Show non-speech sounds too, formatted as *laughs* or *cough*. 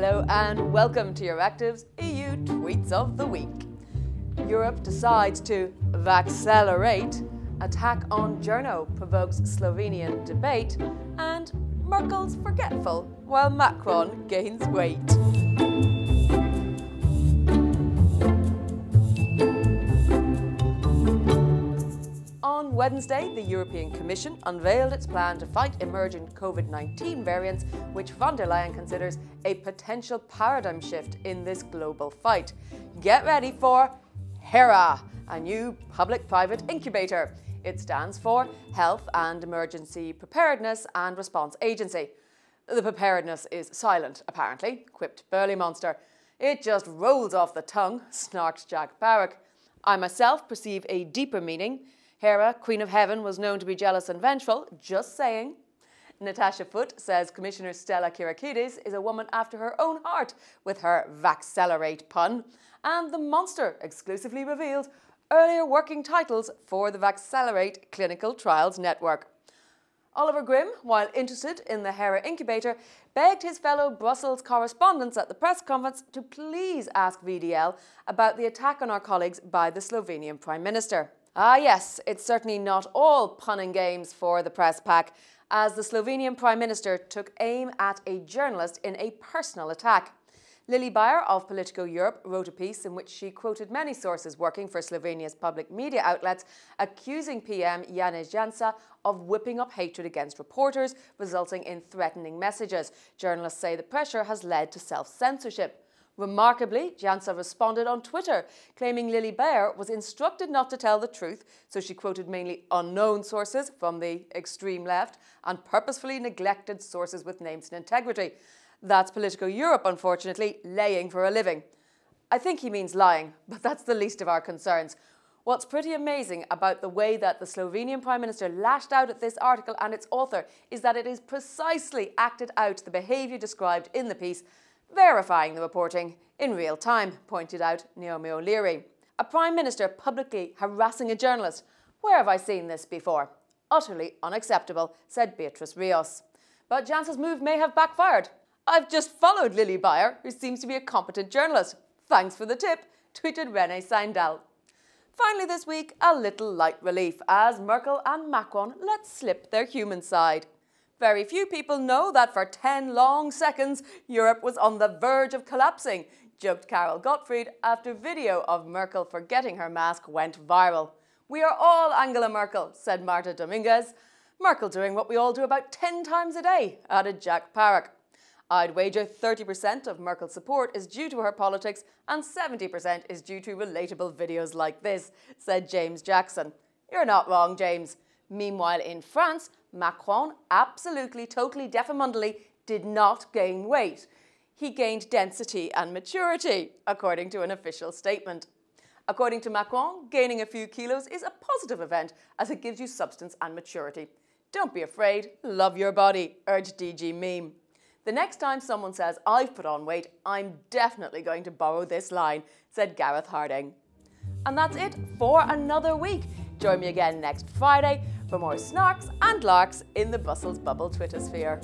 Hello and welcome to Euractiv's EU Tweets of the Week. Europe decides to vaccelerate, attack on Journo provokes Slovenian debate, and Merkel's forgetful while Macron gains weight. On Wednesday, the European Commission unveiled its plan to fight emerging COVID 19 variants, which von der Leyen considers a potential paradigm shift in this global fight. Get ready for HERA, a new public private incubator. It stands for Health and Emergency Preparedness and Response Agency. The preparedness is silent, apparently, quipped Berlaymonster. It just rolls off the tongue, snarked Jack Parrock. I myself perceive a deeper meaning. Hera, Queen of Heaven, was known to be jealous and vengeful, just saying. Natasha Foote says Commissioner Stella Kyriakides is a woman after her own heart with her Vaccelerate pun. And the monster exclusively revealed earlier working titles for the Vaccelerate Clinical Trials Network. Oliver Grimm, while interested in the Hera incubator, begged his fellow Brussels correspondents at the press conference to please ask VDL about the attack on our colleagues by the Slovenian Prime Minister. Ah, yes, it's certainly not all pun and games for the press pack, as the Slovenian Prime Minister took aim at a journalist in a personal attack. Lili Bayer of Politico Europe wrote a piece in which she quoted many sources working for Slovenia's public media outlets, accusing PM Janez Janša of whipping up hatred against reporters, resulting in threatening messages. Journalists say the pressure has led to self censorship. Remarkably, Janša responded on Twitter, claiming Lili Bayer was instructed not to tell the truth, so she quoted mainly unknown sources from the extreme left and purposefully neglected sources with names and integrity. That's political Europe, unfortunately, laying for a living. I think he means lying, *laughs* but that's the least of our concerns. What's pretty amazing about the way that the Slovenian Prime Minister lashed out at this article and its author is that it is precisely acted out the behaviour described in the piece verifying the reporting in real time, pointed out Naomi O'Leary. A Prime Minister publicly harassing a journalist. Where have I seen this before? Utterly unacceptable, said Beatrice Rios. But Janša's move may have backfired. I've just followed Lili Bayer, who seems to be a competent journalist. Thanks for the tip, tweeted Rene Seindel. Finally, this week, a little light relief as Merkel and Macron let slip their human side. Very few people know that for 10 long seconds, Europe was on the verge of collapsing, joked Carol Gottfried after video of Merkel forgetting her mask went viral. We are all Angela Merkel, said Marta Dominguez. Merkel doing what we all do about 10 times a day, added Jack Parrock. I'd wager 30% of Merkel's support is due to her politics and 70% is due to relatable videos like this, said James Jackson. You're not wrong, James. Meanwhile, in France, Macron absolutely, totally, definitely did not gain weight. He gained density and maturity, according to an official statement. According to Macron, gaining a few kilos is a positive event as it gives you substance and maturity. Don't be afraid, love your body, urged DG Meme. The next time someone says, I've put on weight, I'm definitely going to borrow this line, said Gareth Harding. And that's it for another week. Join me again next Friday for more snarks and larks in the Brussels bubble Twitter sphere.